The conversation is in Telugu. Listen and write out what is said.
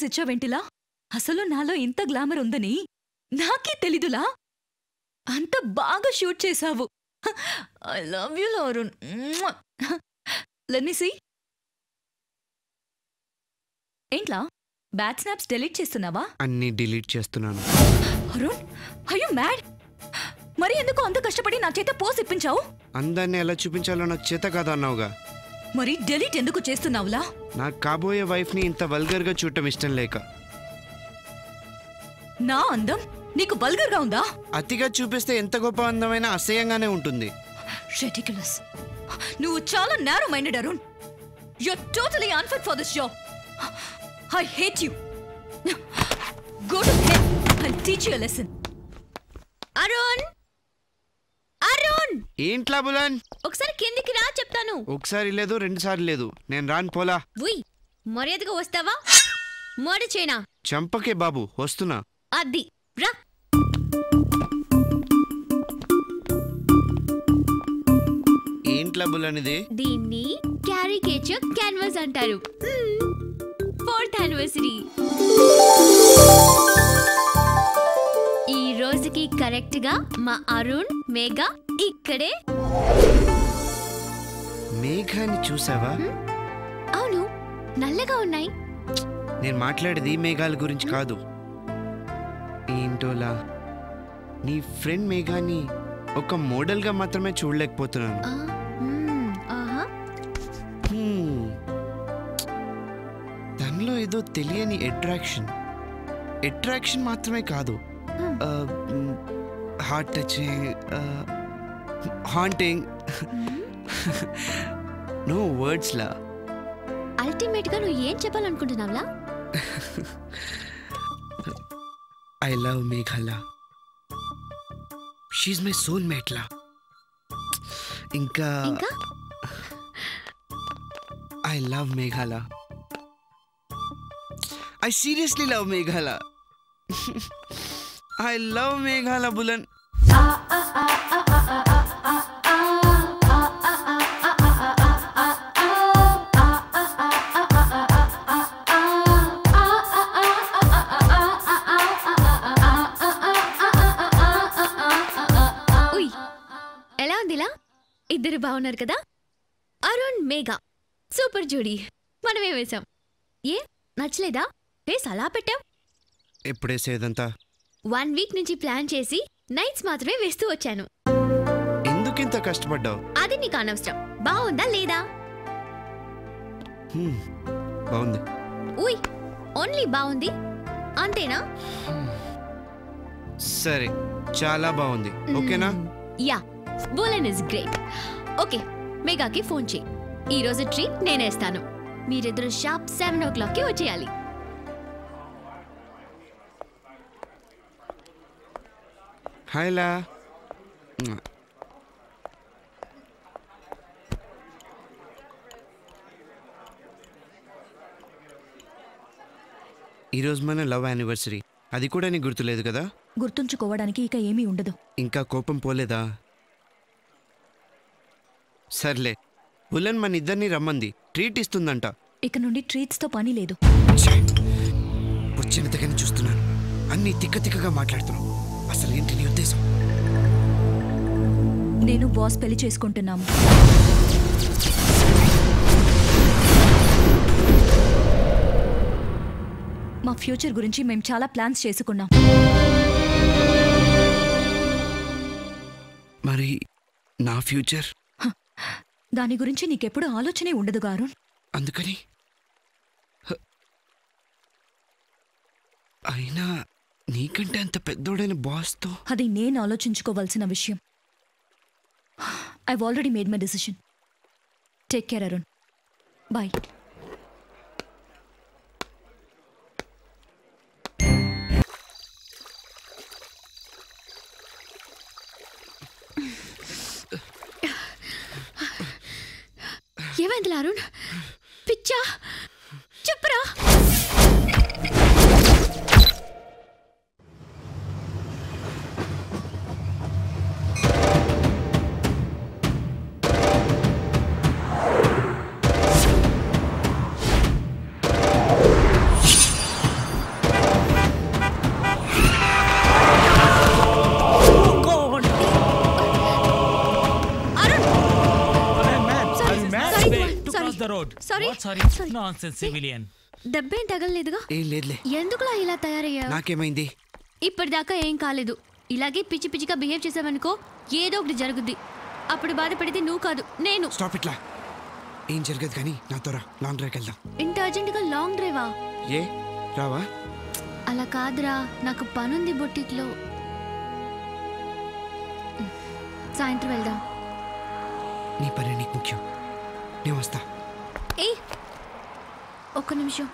చేసి ఇచ్చావేంటిలా అసలు నాలో ఇంత గ్లామర్ ఉందని నాకే తెలీదులా? అంత బాగా షూట్ చేశావు. ఐ లవ్ యూ లెన్నిసి ఏంట్లా? బ్యాడ్ స్నాప్స్ డెలీట్ చేస్తున్నావా? అన్నీ డిలీట్ చేస్తున్నాను. అరుణ్ అయ్యో మ్యాడ్ మరి ఎందుకు అంత కష్టపడి నా చేత పోస్ ఇప్పించావు? అందరినీ ఎలా చూపించాలో నాకు చేత కాదు అన్నావుగా మరి డెలీట్ ఎందుకు చేస్తున్నావులా? నాకు కాబోయే వైఫ్ని ఇంత వల్గర్గా చూడటం ఇష్టం లేక. నా అందం? నీకు బల్గర్గా ఉందా? అతిగా చూపిస్తే ఎంత గొప్ప అందమైన అసహ్యంగానే ఉంటుంది. రెటికులస్ నువ్వు చాలా narrow minded Arun you're totally unfit for this job I hate you go to hell I teach you lesson Arun Arun ఏంట్లా బులన్? ఒకసారి కిందికి రా చెప్తాను. ఒకసారి లేదు రెండు సార్లు లేదు. నేను రాను పోలా. ఉయ్! మర్యాదగా వస్తావా? మోడ చేయనా? చంపకే బాబు వస్తున్నా. అది రా. ఏంట్లా బులన్ ఇది? దీన్ని క్యారికేచర్ క్యాన్వాస్ అంటారు. Fourth anniversary. ఈ రోజుకి కరెక్ట్గా మా అరుణ్ మేఘా ఇక్కడే? మేఘాన్ని చూసావా? అవును. నల్లగా ఉన్నాయి. నేను మాట్లాడేది మేఘాల గురించి కాదు. ఏంటోలా? నీ ఫ్రెండ్ మేఘాని ఒక మోడల్గా మాత్రమే చూడలేకపోతున్నాను. తనలో ఏదో తెలియని అట్రాక్షన్ అట్రాక్షన్ మాత్రమే కాదు. హార్ట్ టచింగ్ హాంటింగ్ నో వర్డ్స్లా అల్టిమేట్గా నువ్వు ఏం చెప్పాలనుకుంటున్నావులా? I love Meghala she's my soul మేట్లా ఇంకా ఇంకా I love Meghala I seriously love Meghala I love Meghala బులన్ ఇద్దరు బాగున్నారు కదా? అరుణ్ మేఘా. సూపర్ జోడీ. మనమే వేశాం. ఏ? నచ్చలేదా? ఫేస్ అలా పెట్టాం ఎప్పుడేసేదంతా వన్ వీక్ నుంచి ప్లాన్ చేసి నైట్స్ మాత్రమే వేస్తూ వచ్చాను. ఎందుకింత కష్టపడ్డావు? అది నీకు అనవసరం. బాగుందా లేదా? బాగుంది ఉయ్ ఓన్లీ బాగుంది అంతేనా? సరే చాలా బాగుంది ఓకేనా? యా. బోలన్ ఇస్ గ్రేట్. ఓకే మెగాకి ఫోన్ చేయి. ఈ రోజు ట్రీట్ నేనేస్తాను మీరిద్దరు షార్ప్ సెవెన్ ఓ క్లాక్కి వచ్చేయాలి. హాయ్లా ఈరోజు మన లవ్ యానివర్సరీ. అది కూడా నీకు గుర్తులేదు కదా? గుర్తుంచుకోవడానికి ఇక ఏమీ ఉండదు. ఇంకా కోపం పోలేదా? సర్లే బులన్ మన ఇద్దరిని రమ్మంది ట్రీట్ ఇస్తుందంట. ఇక నుండి ట్రీట్స్తో పని లేదు! వచ్చిన దగ్గర చూస్తున్నాను. అన్ని తిక్క తిక్కగా మాట్లాడుతున్నావు. అసలు ఏంటి నీ ఉద్దేశం? నేను బాస్ పెళ్ళి చేసుకుంటున్నాము. మా ఫ్యూచర్ గురించి మేము చాలా ప్లాన్స్ చేసుకున్నాం. మరి నా ఫ్యూచర్? దాని గురించి నీకెప్పుడు ఆలోచనే ఉండదు గారు అందుకని. అయినా నీకంటే అంత పెద్దోడైన బాస్తో. అది నేను ఆలోచించుకోవాల్సిన విషయం. I already made my decision take care Arun bye ఏమైంది అరుణ్? పిచ్చా? Sorry. What sorry? Sorry. Nonsense, civilian. దెబ్బేం తగలలేదుగా? ఏం లేదులే ఎందుకులా ఇలా తయారయ్యావు? నాకేమైంది? ఇప్పటిదాకా ఏం కాలేదు. ఇలాగే పిచ్చి పిచ్చిగా బిహేవ్ చేసావనుకో ఏదో ఒకటి జరుగుద్ది. అప్పుడు బాధపడితే నువ్వు కాదు నేను. స్టాప్ ఇట్లా ఏం జరగదు కానీ నాతో రా. లాంగ్ డ్రైవ్కి వెళ్దాం. ఇంత అర్జెంటుగా లాంగ్ డ్రైవా ఏ? రావా? అలా కాదురా. నాకు పనుంది బొట్టిక్లో సాయంత్రం వెళ్దాం. నీ పని నీకు ముఖ్యం. నేను వస్తా. ఏ ఒక్క నిమిషం.